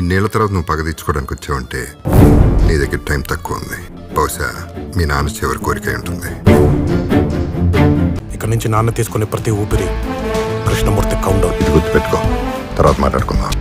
ఇన్నేళ్ళ తర్వాత నువ్వు పగ తీర్చుకోవడానికి వచ్చావంటే నీ దగ్గర టైం తక్కువ ఉంది. బహుశా మీ నాన్న చివరి కోరిక ఉంటుంది. ఇక్కడి నుంచి నాన్న తీసుకునే ప్రతి ఊపిరి కృష్ణమూర్తి కౌండౌన్ ఇది గుర్తుపెట్టుకో. తర్వాత మాట్లాడుకుందాం.